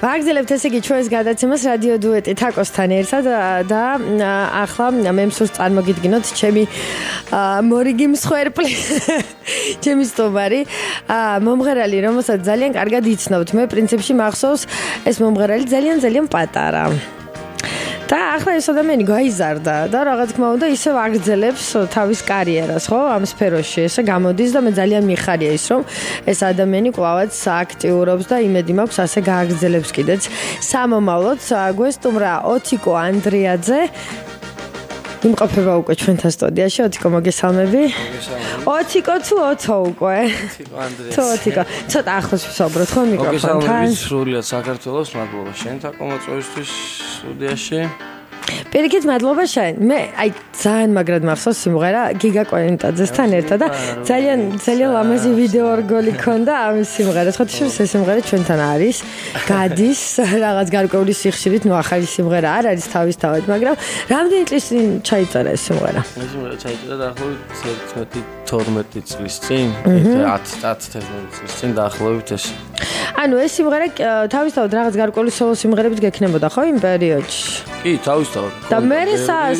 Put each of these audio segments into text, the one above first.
ვაგზელებთ ესე იგი ჩვენს გადაცემას რადიო დუეტი თაკოსთან ერთად და ახლა მე მსურს წარმოგიდგინოთ ჩემი მორიგი მსხვერპლი. ჩემი სტუმარი. მომღერალი რომელსაც ძალიან კარგად იცნობთ მე პრინციპში მახსოვს ეს მომღერალი ძალიან ძალიან პატარა და ახლა ეს ადამიანი გაიზარდა და რა თქმა უნდა ისევ აგრძელებს თავის კარიერას, ხო? ამ სფეროში ესე გამოდის და მე ძალიან მიხარია ის რომ ეს ადამიანი კლავაც აქტიურობს და იმედი მაქვს ასე გააგრძელებს კიდეც სამომავლოდ. გვესტუმრა ოთიკო ანდრიაძე იმყოფება უკვე ჩვენთან სტუდიაში ოთიკო მოგესალმები. ოთიკო თუ ოცო უკვე? ოცო ოციკო ცოტა ახლოს ვსაუბროთ ხო მიკროფონთან. მოგესალმებით სრულიად საქართველოს მადლობა შენთან კომოწვევისთვის სტუდიაში პირიქით მადლობა შენ. მე აი ძალიან მაგრად მახსოვს სიმღერა გიგა კვენტაძესთან ერთად და ძალიან ძალიან ლამაზი ვიდეო რგოლი ქონდა ამ სიმღერას. ხო თვითონ ეს სიმღერა ჩვენთან არის. გადის რაღაც გარკვეული სიხშირით, ნუ ახალი სიმღერა არ არის თავისთავად, მაგრამ რამდენი წლის წინ ჩაიწერა ეს სიმღერა? ეს სიმღერა ჩაიწერა დაახლოებით 11-12 წლის წინ, 10-11 წლის წინ დაახლოებით ეს. ანუ ეს სიმღერა თავისთავად რაღაც გარკვეული სოლო სიმღერებით გექნებოდა ხო იმ პერიოდში? კი, თავისთავად. და მე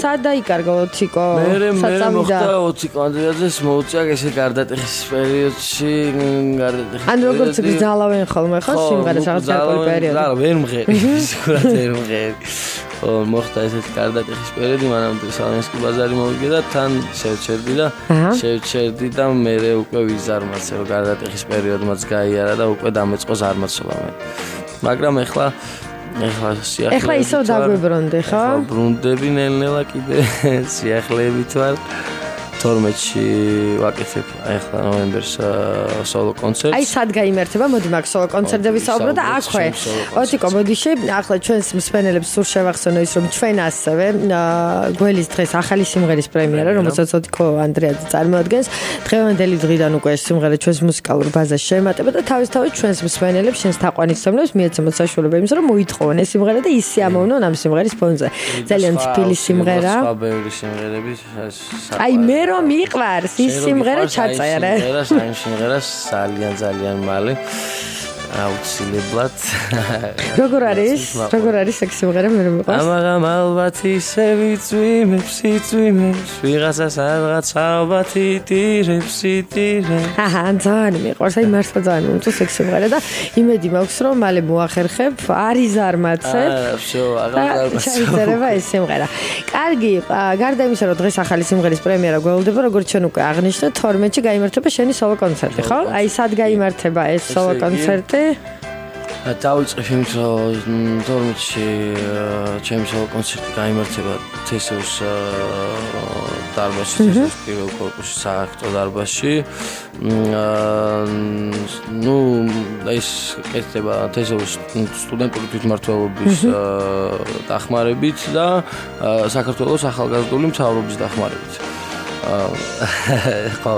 სად დაიკარგა ოციკო? მე მე მოხდა ოციკო ანდრიაძეს მოუწია ესე გარდატეხის პერიოდში გარდატეხის. ან როგორც გძალავენ ხოლმე ხო სიმღერას რაღაც გარკვეული პერიოდი? რა, ვერ მღერი, სიგურად ვერ მღერი. ო მოხდა ესეთი გარდატეხის პერიოდი, მანამდე სალენსკი ბაზარი მოვიგე და თან შევჩერდი და შევჩერდი და მე უკვე ვიზარმაცე რომ გარდატეხის პერიოდმაც გაიარა და უკვე დამეწყო ზარმაცობა მე. მაგრამ ეხლა ეხლა სიახლეებით ეხლა ისო დაგვიბრუნდი ხო? ბრუნდები ნელ-ნელა კიდე სიახლეებით ვარ. 12-ში ვაკეთებ ახლა ნოემბერს სოლო კონცერტს. აი სად გამართება? მოდი მაგ სოლო კონცერტების საუბრო და აქვე. ოტიკო მოდიში, ახლა ჩვენს მსმენელებს სულ შევახსენო ის რომ ჩვენ ასევე გველის დღეს ახალი სიმღერის პრემიერა, რომელსაც ოტიკო ანდრეაძე წარმოადგენს. დღევანდელი დღიდან უკვე ეს სიმღერა ჩვენს მუსიკალურ ბაზას შემატება და თავისთავად ჩვენს მსმენელებს შენს თაყვანისმცემლებს მიეცემოთ საშუალება იმის რომ მოითხოვონ ეს სიმღერა და ისე ამოვნონ ამ სიმღერის ფონზე. ძალიან თბილი სიმღერა. აი მე რომ მიყვარს ის სიმღერა ჩაწერე. სიმღერა სიმღერა ძალიან ძალიან მალე. აუცილებლად. როგორ არის? როგორ არის სექსი სიმღერა მე რომ მიყვარს. ამაღამ ალბათ ისე ვიწვიმებს იწვიმებს. ვიღაცას რაღაც ალბათ იტირებს იტირებს აჰა ძალიან მიყვარს. აი მართლა ძალიან მომწონს სექსი სიმღერა და იმედი მაქვს რომ მალე მოახერხებ არის არმაცებ არაფშო აღარ შეიძლება ეს სიმღერა კარგი გარდა იმისა რომ დღეს ახალი სიმღერის პრემიერა გველოდება როგორც ჩვენ უკვე აღნიშნეთ 12-ში გაიმართება შენი სოლო კონცერტი ხო? აი სად გაიმართება ეს სოლო კონცერტი? დავიწყე იმით რომ 12-ში ჩემი სოლო კონცერტი გამართება თესეუს დარბაზში, თესეუს პირველ კორპუსში, სააქტო დარბაზში. ნუ ეს კეთდება თესეუს სტუდენტური თვითმმართველობის დახმარებით და საქართველოს ახალგაზრდული მთავრობის დახმარებით. ხო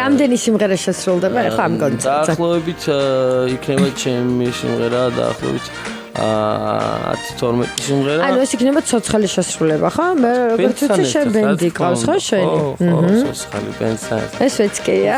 რამდენი სიმღერა შესრულდება ხო ამ კონცერტზე დაახლოებით იქნება ჩემი სიმღერა დაახლოებით აა 12 სიმღერა. ანუ ეს იქნება ცოცხალი შესრულება, ხო? მე როგორც ვიცი, შენ ბენდი ყავს, ხო შენი? ხო, ცოცხალი ბენდსა. ეს ვეცკია.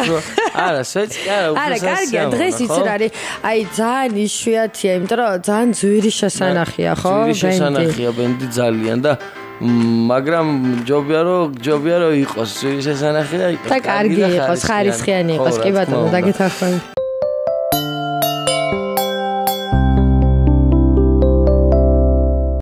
არა, ვეცკია, უფრო არა, კარგია, დღეს იცი რა არის? აი, ძალიან იშვიათია, იმიტომ რომ ძალიან ძვირი შესანახია, ხო? ბენდი. ძვირი შესანახია ბენდი ძალიან და მაგრამ ჯობია რომ ჯობია რომ იყოს. ეს ესანახი და და კარგი იყოს ხარისხიანი. იყოს. კი ბატონო დაგეთახმები